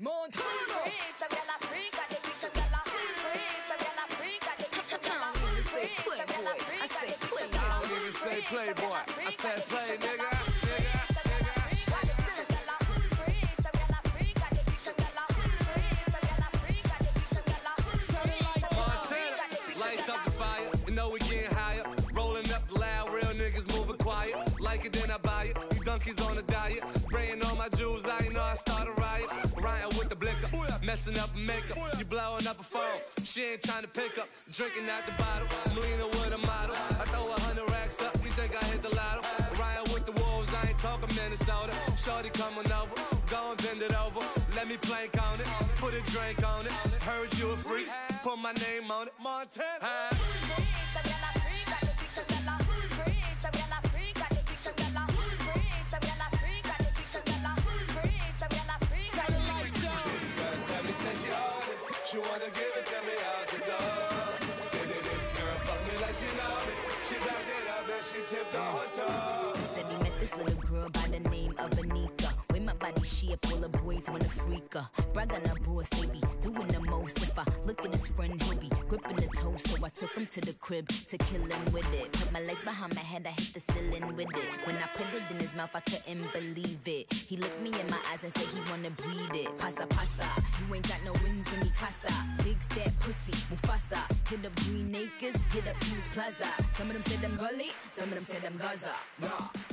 Montana. I don't even say playboy. I said play, nigga. nigga, nigga. Lights up the fire. You know we getting higher. Rolling up loud, real niggas moving quiet. Like it, then I buy it. You donkeys on a diet. Spraying all my jewels, I ain't know I start messing up a makeup. You blowing up a phone, she ain't trying to pick up. Drinking out the bottle, I'm leaning with a model. I throw a hundred racks up, you think I hit the lotto? Ryan with the wolves, I ain't talking Minnesota. Shorty coming over, go and bend it over. Let me plank on it, put a drink on it. Heard you a freak, put my name on it. Montana. She wanna give it to me out the door. This, this girl fuck me like she know me. She backed it up and she tipped the. He said he met this little girl by the name of Onika. With my body shape, all the boys wanna freak her. Brag on her boss, they be doing the most. If I look at his friend, he'll be gripping the toe. So I took him to the crib to kill him with it. Put my legs behind my head, I hit the ceiling with it. When I put it in his mouth, I couldn't believe it. He looked me in my eyes and said he wanna breathe it. Pasa, pasa, you ain't Hit up Green Acres, hit up Peace Plaza. Some of them said I'm gully, some of them said I'm Gaza. Raw.